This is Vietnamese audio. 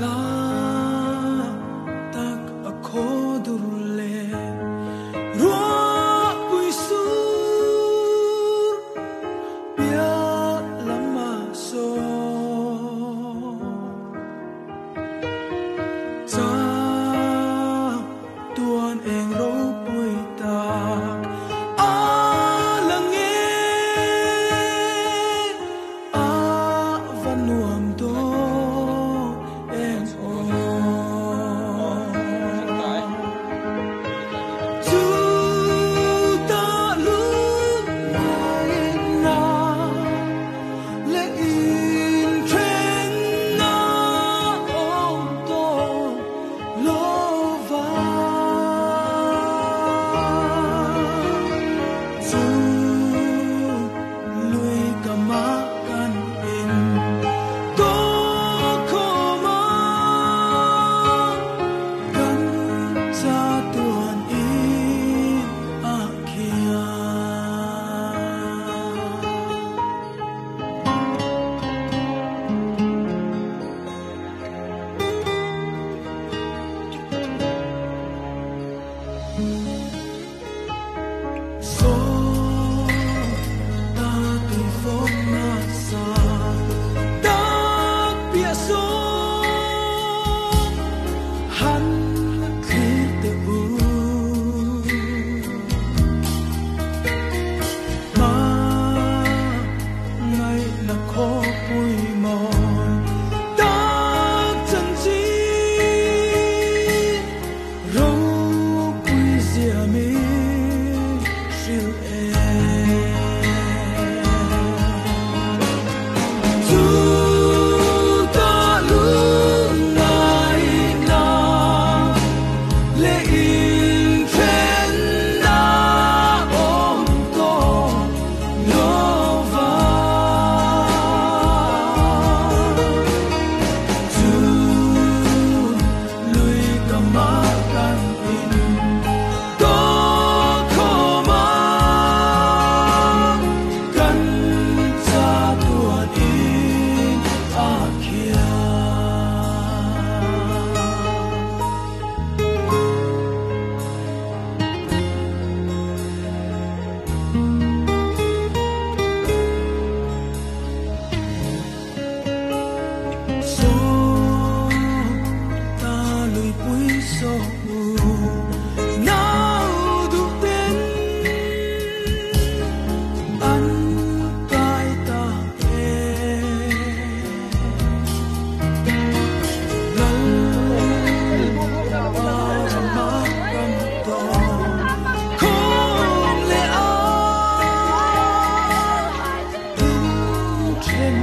浪 so now du ten an pai ta e lal ba ma kan to kom le a in chen